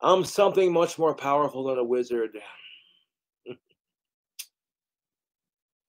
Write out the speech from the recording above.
I'm something much more powerful than a wizard.